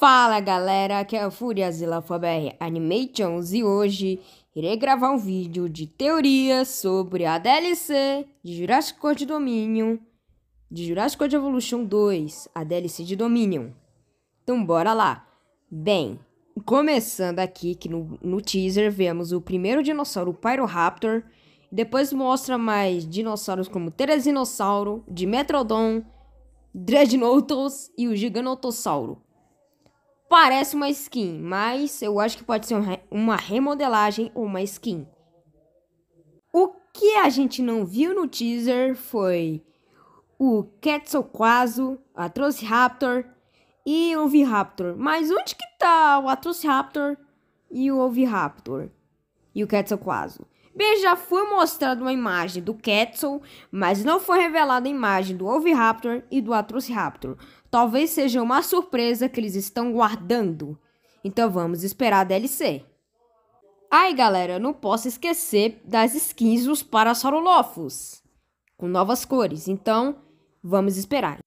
Fala galera, aqui é o Furiazilla FBR Animations e hoje irei gravar um vídeo de teorias sobre a DLC de Jurassic World Dominion, de Jurassic World Evolution 2, a DLC de Dominion. Então bora lá. Bem, começando aqui que no, no teaser vemos o primeiro dinossauro Pyroraptor, depois mostra mais dinossauros como Teresinossauro, Dimetrodon, Dreadnoughtos e o Giganotossauro. Parece uma skin, mas eu acho que pode ser uma remodelagem ou uma skin. O que a gente não viu no teaser foi o Quetzalcoatl, Atrociraptor e o Oviraptor. Mas onde que tá o Atrociraptor e o Oviraptor? E o Quetzalcoatl? Já foi mostrada uma imagem do Quetzal, mas não foi revelada a imagem do Oviraptor e do Atrociraptor. Talvez seja uma surpresa que eles estão guardando. Então vamos esperar a DLC. Aí galera, não posso esquecer das skins dos Parasaurolophus, com novas cores, então vamos esperar.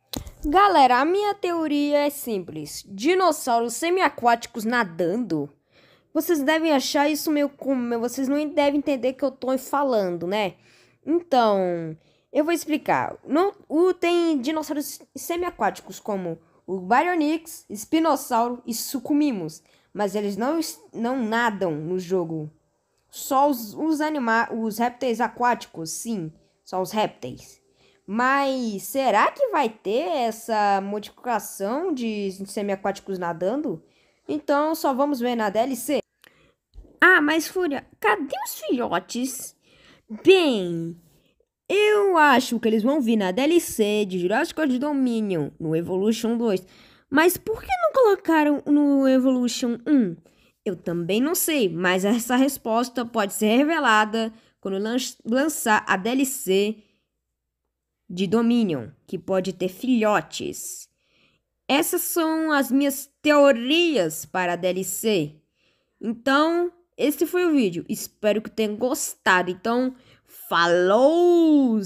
Galera, a minha teoria é simples: dinossauros semiaquáticos nadando vocês devem achar isso meio como. Vocês não devem entender que eu tô falando, né? Então, eu vou explicar. Não, o, tem dinossauros semiaquáticos como o Baryonyx, Espinossauro e Sucumimus. Mas eles não, não nadam no jogo. Só os, os, anima os répteis aquáticos, sim. Só os répteis. Mas será que vai ter essa modificação de semiaquáticos nadando? Então só vamos ver na DLC. Ah, mas Fúria, cadê os filhotes? Bem, eu acho que eles vão vir na DLC de Jurassic World Dominion, no Evolution 2. Mas por que não colocaram no Evolution 1? Eu também não sei, mas essa resposta pode ser revelada quando lançar a DLC de Dominion, que pode ter filhotes. Essas são as minhas teorias para a DLC. Então, esse foi o vídeo. Espero que tenham gostado. Então, falou!